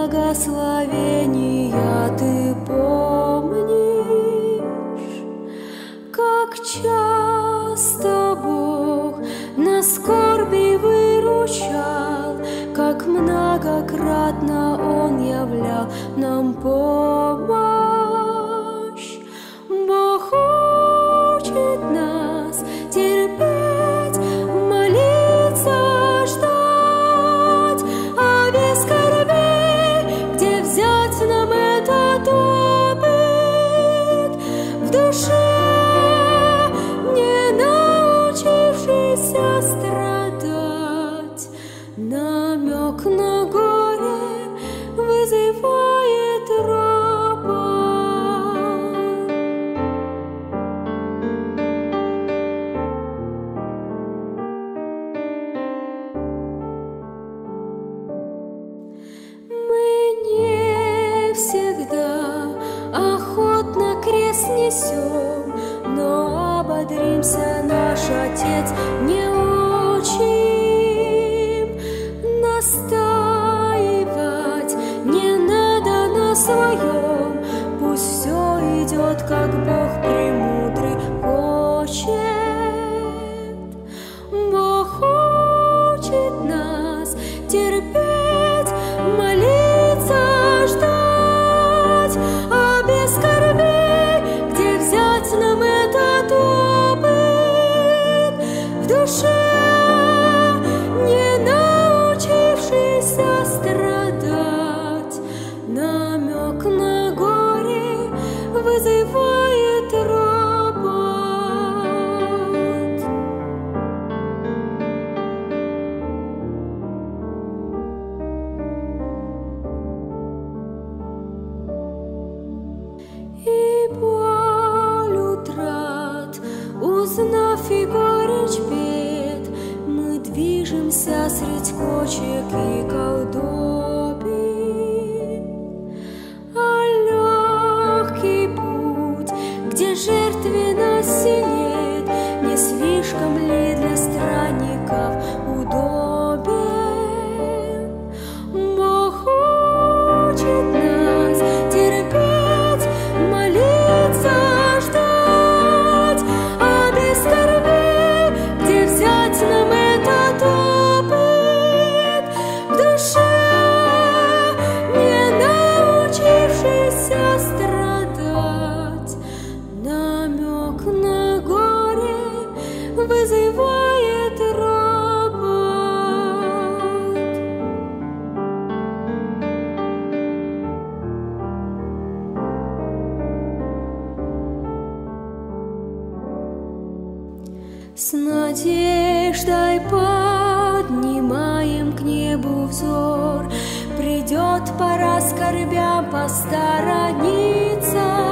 благословения ты помнишь, как часто Бог на скорби выручал, как многократно Он являл нам помощь. Намек на горе вызывает ропот. Мы не всегда охотно крест несем, но ободримся, наш Отец не учим. Своем, пусть все идет, как Бог премудрый хочет. Бог учит нас терпеть, молиться, ждать, а без скорбей, где взять нам этот опыт в душе, не научившийся страдать, узнав и горечь бед, Мы движемся средь кочек и колдобин. С надеждой поднимаем к небу взор, Придет пора скорбям посторониться.